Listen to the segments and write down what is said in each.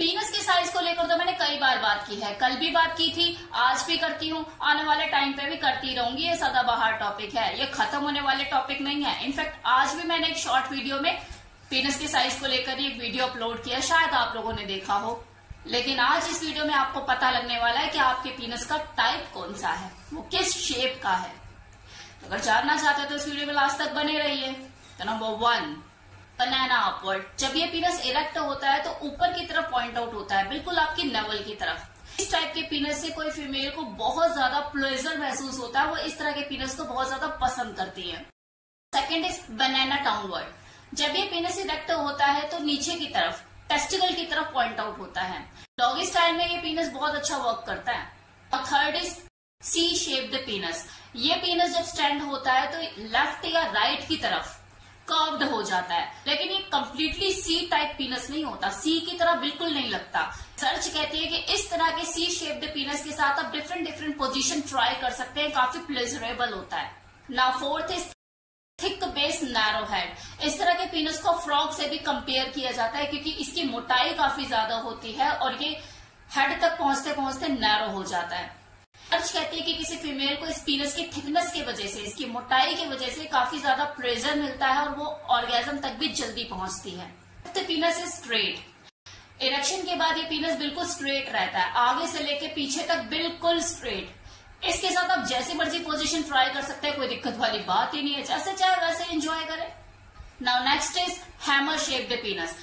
पीनस के साइज़ को लेकर तो मैंने कई बार बात की है। कल भी बात की थी, आज भी करती हूँ। आने वाले टाइम पे भी करती रहूँगी। ये सदाबहार टॉपिक है। ये खत्म होने वाले टॉपिक नहीं है। इनफैक्ट आज भी मैंने एक शॉर्ट वीडियो में पीनस के साइज़ को लेकर एक वीडियो अपलोड किया शायद आप लोगों ने देखा हो। लेकिन आज इस वीडियो में आपको पता लगने वाला है कि आपके पीनस का टाइप कौन सा है। वो किस शेप का है। अगर जानना चाहते हो तो इस वीडियो में लास्ट तक बने रहिए। तो नंबर वन बनाना अपवर्ड जब ये पीनस इरेक्ट होता है तो ऊपर की तरफ़ पॉइंट आउट होता है, बिल्कुल आपकी नवल की तरफ़। इस टाइप के पीनस से कोई फीमेल को बहुत ज़्यादा प्लेजर महसूस होता है, वो इस तरह के पीनस को बहुत ज़्यादा पसंद करती है। सेकेंड इज़ बनाना डाउनवर्ड जब ये पीनस इरेक्ट होता है तो नीचे की तरफ़ टेस्टिकल की तरफ़ पॉइंट आउट होता है। डॉगी स्टाइल में ये पीनस बहुत अच्छा वर्क करता है। और third is C shaped penis ये पीनस जब स्टैंड होता है तो लेफ़्ट या राइट की तरफ़ कर्व्ड हो जाता है। लेकिन ये कम्प्लीटली सी टाइप पीनस नहीं होता। सी की तरह बिल्कुल नहीं लगता। सर्च कहती है कि इस तरह के सी शेप्ड पीनस के साथ आप डिफरेंट डिफरेंट पोजीशन ट्राई कर सकते हैं। काफ़ी प्लेजरेबल होता है। ना fourth is thick base narrow head इस तरह के पीनस को फ्रॉग से भी कंपेयर किया जाता है क्योंकि इसकी मोटाई काफ़ी ज़्यादा होती है और ये हेड तक पहुँचते पहुँचते नैरो हो जाता है। अर्ज़ कहती है कि किसी फीमेल को इस पीनस की थिकनेस की वजह से, इसकी मोटाई की वजह से काफ़ी ज़्यादा प्रेजर मिलता है और वो ऑर्गेजम तक भी जल्दी पहुँचती है। तो पीनस इज़ स्ट्रेट इरेक्शन के बाद ये पीनस बिल्कुल स्ट्रेट रहता है। आगे से लेके पीछे तक बिल्कुल स्ट्रेट इसके साथ आप जैसी मर्ज़ी पोजीशन ट्राई कर सकते हैं, कोई दिक्कत वाली बात ही नहीं है। जैसे चाहे वैसे एंजॉय करें। Now next is hammer shaped penis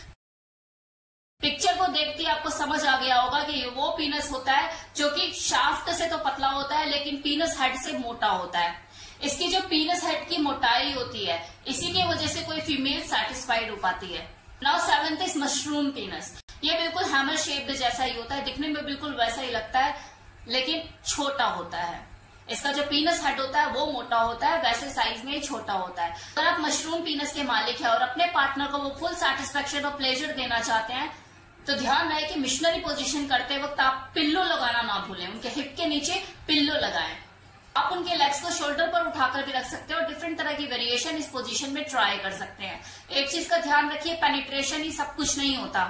को देखते ही, आपको समझ आ गया होगा कि वो पीनस होता है, जो कि शाफ्ट से तो पतला होता है, लेकिन पीनस हेड से मोटा होता है। इसकी जो पीनस हेड की मोटाई होती है, इसी की वजह से कोई फीमेल सेटिस्फाइड हो पाती है। Now seventh is mushroom penis ये बिल्कुल हैमर शेप्ड जैसा ही होता है, दिखने में बिल्कुल वैसा ही लगता है, लेकिन छोटा होता है। इसका जो पीनस हेड होता है, वो मोटा होता है, वैसे साइज़ में छोटा होता है। अगर आप मशरूम पीनस के मालिक है और अपने पार्टनर को वो फुल सेटिस्फेक्शन और प्लेजर देना चाहते हैं तो ध्यान रहे कि मिशनरी पोजीशन करते वक्त आप पिल्लो लगाना ना भूलें। उनके हिप के नीचे पिल्लो लगाएँ। आप उनके लेग्स को शोल्डर पर उठाकर भी रख सकते हैं और डिफरेंट तरह की वेरिएशन इस पोजीशन में ट्राई कर सकते हैं। एक चीज़ का ध्यान रखिए पेनिट्रेशन ही सब कुछ नहीं होता।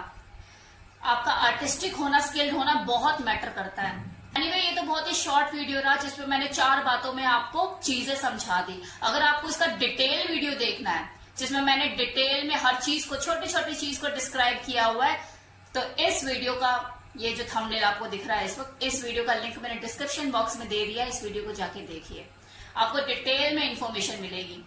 आपका आर्टिस्टिक होना स्किल्ड होना बहुत मैटर करता है। एनीवे anyway, ये तो बहुत ही शॉर्ट वीडियो रहा जिसमें मैंने चार बातों में आपको चीज़ें समझा दी। अगर आपको इसका डिटेल वीडियो देखना है जिसमें मैंने डिटेल में हर चीज़ को छोटी छोटी चीज़ को डिस्क्राइब किया हुआ है तो इस वीडियो का ये जो थंबनेल आपको दिख रहा है इस वक्त, इस वीडियो का लिंक मैंने डिस्क्रिप्शन बॉक्स में दे दिया इस वीडियो को जाके देखिए। आपको डिटेल में इंफॉर्मेशन मिलेगी।